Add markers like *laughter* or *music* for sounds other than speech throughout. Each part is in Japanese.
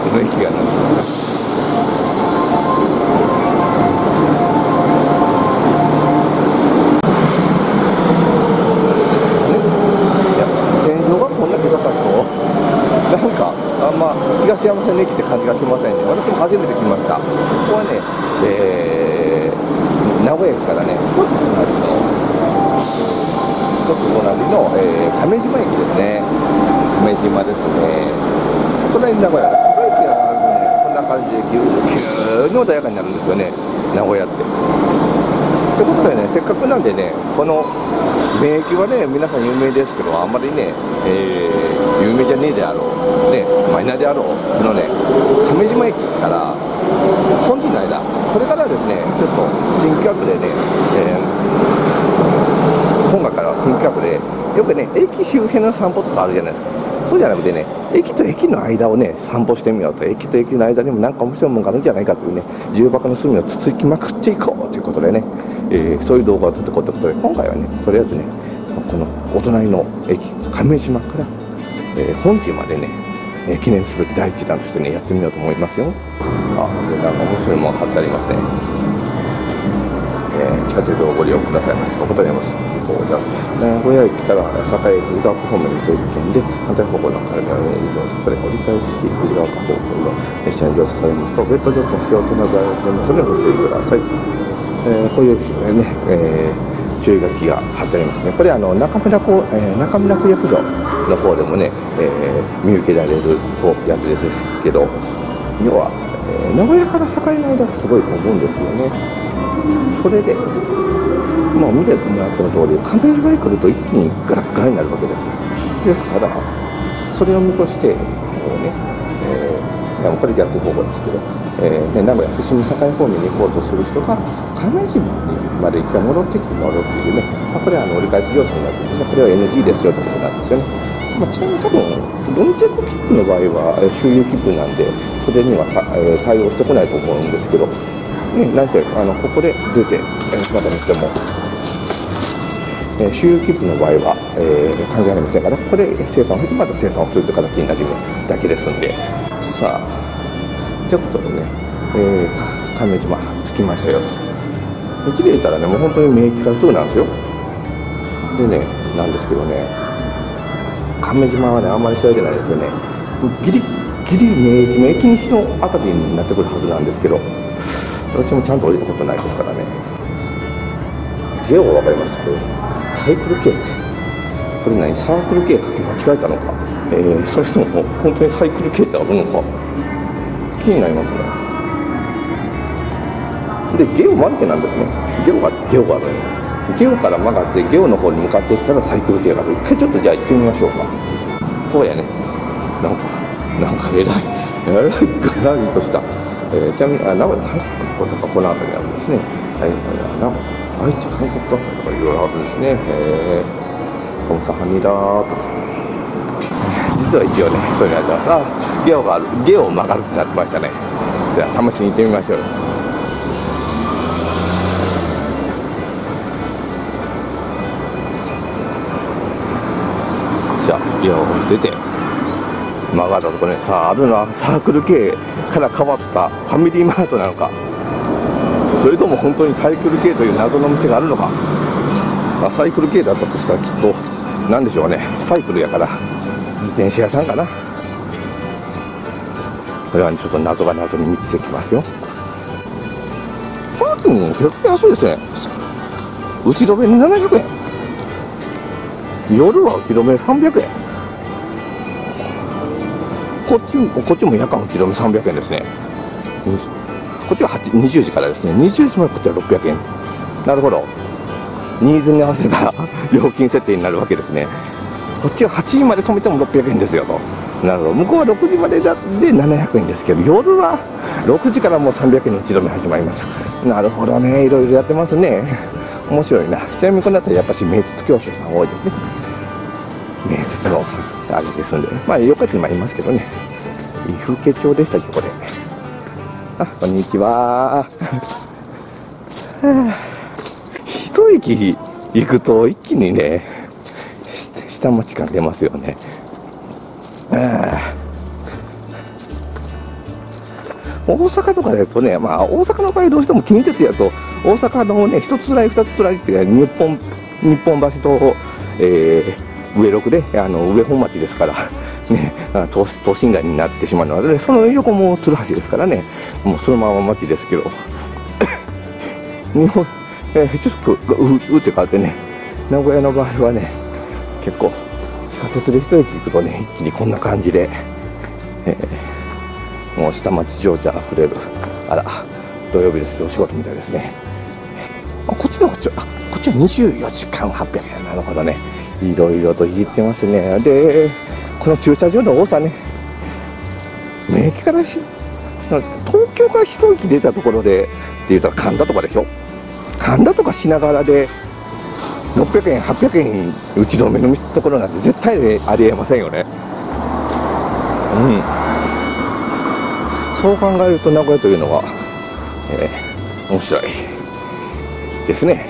仮設の駅がない天井がこんなでかったとなんかあんま東山線の駅って感じがしませんね私も初めて来ましたここはね、えー、名古屋駅からねちょっと隣のちょっと隣の、えー、亀島駅ですね亀島ですね隣に名古屋感じで急急に穏やかになるんですよね。名古屋って。ということでねせっかくなんでねこの名駅はね皆さん有名ですけどあんまりね、えー有名じゃねえであろうねマイナーであろうのね亀島駅から本日の間これからですねちょっと新企画でね、えー本学から新企画でよくね駅周辺の散歩とかあるじゃないですか。そうじゃなくてね駅と駅の間をね散歩してみようと。駅と駅の間にもなんか面白いものがあるんじゃないかというね重箱の隅をつつきまくっていこうということでね、えーそういう動画を撮っていこうということで今回はねとりあえずねこのお隣の駅亀島から、えー本地までね、え記念すべき第一弾としてねやってみようと思いますよ。あなんか面白いもの貼ってありますね。えー地下鉄をご利用くださいまして誠にあります。こうじゃ名古屋駅から栄駅宇ヶ丘方面に定期券で反対方向の体の移動それ折り返し宇ヶ丘方向の列車に乗車されますと別途乗車しようとなる場合はそれをご注意ください。えーこういうね、えー注意書きが貼ってありますね。これあの中村区、えー中村区役所の方でもね、えー見受けられるこうやつですけど、要は、えー名古屋から境の間がすごいと思うんですよね。それで、まあ見てもらった通り、亀島に来ると一気にガラッガラになるわけですよ。ですから、それを見越して、こうね、えーいやこれ逆方向ですけど、えーね、名古屋伏見境方面に行こうとする人が亀島にまで一回戻ってきて乗るっていうね、まあ、これはあの折り返し乗車になって、ね、これは NG ですよということなんですよね。まあ、ちなみに多分、ドンチェック切符の場合は、周遊切符なんで、それには、えー対応してこないと思うんですけど、ね、なんてあのここで出て、また見ても、えー周遊切符の場合は、えー関係ありませんから、ここで生産を経て、また生産をするという形になるだけですんで、さあ、ということでね、えー、亀島着きましたよと。一で言ったらね、もう本当に名駅からすぐなんですよ。でね、なんですけどね、亀島はね、あんまり知られてないですよね。ギリギリ名駅の駅西のあたりになってくるはずなんですけど、私もちゃんと降りたことないですからね。ゲオは分かりましたけど、サイクル系って、これ何、サークル系書き間違えたのか、えー、それとも本当にサイクル系ってあるのか、気になりますね。で、ゲオマルケなんですね。ゲオがゲオがあるゲオから曲がってゲオの方に向かっていったらサイクル系がある。一回ちょっとじゃあ行ってみましょうか。こうやね。なんか、なんかえらい、えらいガラリとした。えーちなみに、あ、名古屋韓国とかこの辺りあるんですね。はい、名古屋、愛知韓国学会とかいろいろあるんですね。へえ。コムサハニダーとか。実は一応ね、そういうのやってます。あ、ゲオがある。ゲオ曲がるってなってましたね。じゃあ、試しに行ってみましょうよ。じゃあ、ゲオを出て、曲がったところね、さあ、あるのはサークル系から変わったファミリーマートなのか、それとも本当にサイクル系という謎の店があるのか、あサイクル系だったとしたらきっと、なんでしょうね、サイクルやから、自転車屋さんかな。これは、ね、ちょっと謎が謎に見つてきますよ。パーキング結構安いですね。打ち止め700円。夜は打ち止め300円。こっち、こっちも夜間打ち止め300円ですね。20時からですね。20時までこちは600円。なるほど。ニーズに合わせた *laughs* 料金設定になるわけですね。こっちは8時まで止めても600円ですよと。なるほど。向こうは6時までだで700円ですけど、夜は6時からもう300円の打ち止め始まります。なるほどね。いろいろやってますね。面白いな。ちなみにこの辺りやっぱし名鉄教習さん多いですね。名鉄のあれですんで、まあ、四日市にもありますけどね。伊風家町でしたっけ、これ。こんにちは。一息行くと一気にね、下町感出ますよね。大阪とかだとね、まあ、大阪の場合どうしても近鉄やと大阪のね一つつらい二つつらいって日本日本橋と、えー、上六であの上本町ですから、*laughs* ね、都都心街になってしまうのでその横も鶴橋ですからね。もうそのまま町ですけど。*coughs* 日本、えー、ちょっとううって変わってね名古屋の場合はね結構地下鉄で一駅行くとね一気にこんな感じで、えー、もう下町情緒あふれるあら土曜日ですけどお仕事みたいですね。あこっちのこっちあこっちは24時間800円。なるほどね。いろいろと言ってますね。でこの駐車場の多さね。名駅からし東京から一息出たところでって言ったら神田とかでしょ？神田とか品川で600円800円うちの目の見ところなんて絶対ありえませんよね。うん。そう考えると名古屋というのは、えー、面白いですね。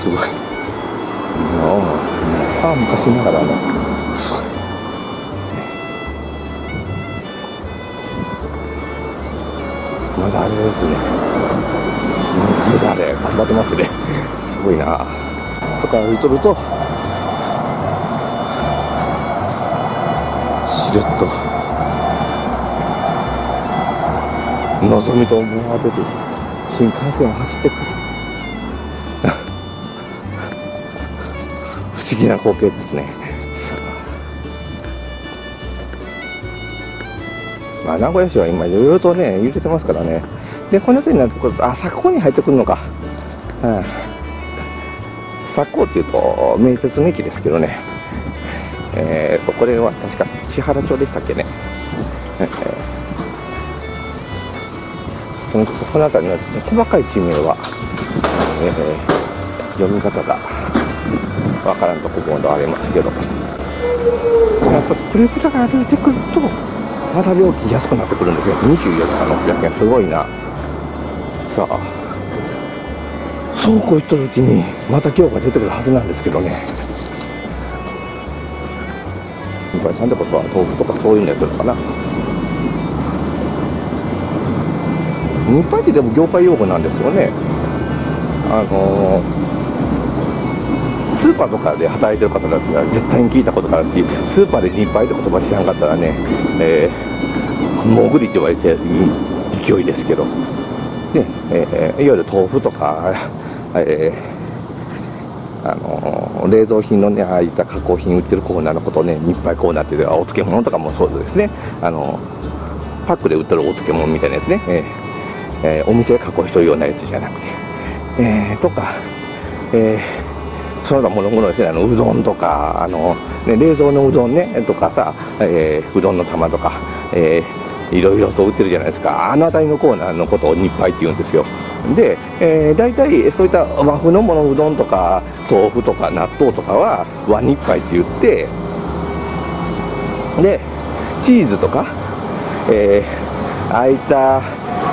すごい。ああ昔ながらの。すごいまだあれですね。まだね頑張ってますね。すごいな。とか言うとるとしれっと。のぞみと思われる新幹線走ってくるな光景ですね。まあ、名古屋市は今いろいろとね揺れてますからね。でこの辺りになるとあ佐高に入ってくるのか、うん、佐高っていうと名鉄の駅ですけどね。えーとこれは確か千原町でしたっけね、えー、このこの辺りの、細かい地名は、えー、読み方が。わからんところもありますけど。やっぱプレプラが出てくるとまた料金安くなってくるんですよ。24時間600円すごいな。さあ。そうこう言っとるうちにまた今日が出てくるはずなんですけどね。心配さんってことは豆腐とかそういうのやってるのかな。日配ってでも業界用語なんですよね。あのー、スーパーとかで働いてる方だったら絶対に聞いたことがあるしスーパーで日配って言葉知らんかったらね、えー、潜りって言われて勢いですけど。で、えー、いわゆる豆腐とか、えー、あの冷蔵品のねああいった加工品売ってるコーナーのことをね日配コーナーっていうお漬物とかもそうですね。あのパックで売ってるお漬物みたいなやつね、えーえー、お店で加工してるようなやつじゃなくて、えー、とか、えー、その他ものものですねあのうどんとかあの、ね、冷蔵のうどんねとかさ、えー、うどんの玉とか、えーいろいろと売ってるじゃないですか。あの辺りのコーナーのことを日配って言うんですよ。で、えー、大体そういった和風のものうどんとか豆腐とか納豆とかは和日配って言ってでチーズとか、えー、ああいった、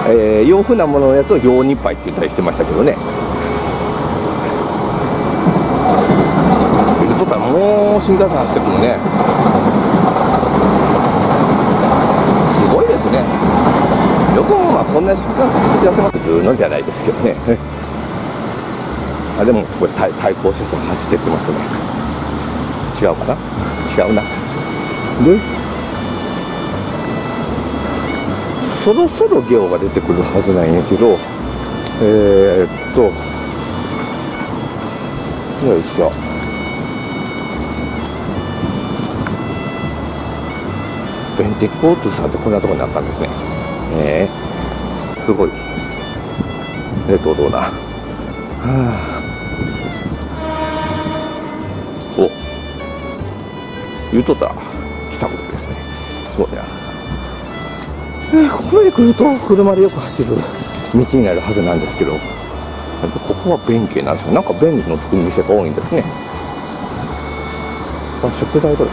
えー、洋風なもののやつを洋日配って言ったりしてましたけどねとったらもう新幹線走ってくるね。ねよくもまあこんな時間かけてま普通のじゃないですけどね。あでもこれ対対向車線走ってってますね。違うかな？違うな。でそろそろ行が出てくるはずなんやけどえー、っとよいしょ。ベンティックオーツさんってこんなとこにあったんですね。ねすごい。レトロなはあ。お。言うとった。来たことですね。そうやえー、ここまで来ると車でよく走る道になるはずなんですけど。ここは弁慶なんですよ。なんか便利の作る店が多いんですね。あ食材とだ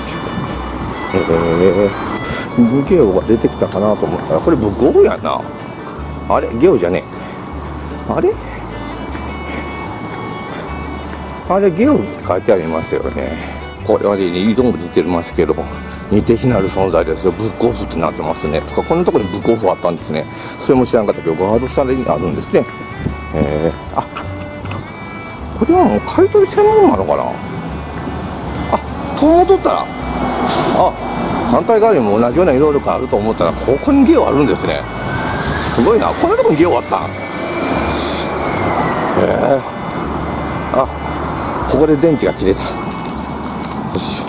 えー。ブゲオが出てきたかなと思ったらこれブゴーやな。あれ？ゲオじゃねえ。あれ？あれゲオって書いてありますよね。これはね移動も似てますけど似て非なる存在ですよ。ブックオフってなってますね。つかこんなところにブックオフあったんですね。それも知らなかったけどガード下にあるんですね。えー、あこれはもう買い取り専門なのかな？あと思っとったらあ反対側にも同じような色々があると思ったらここにゲオあるんですね。すごいな。こんなとこにゲオあった？えー、あここで電池が切れた。よし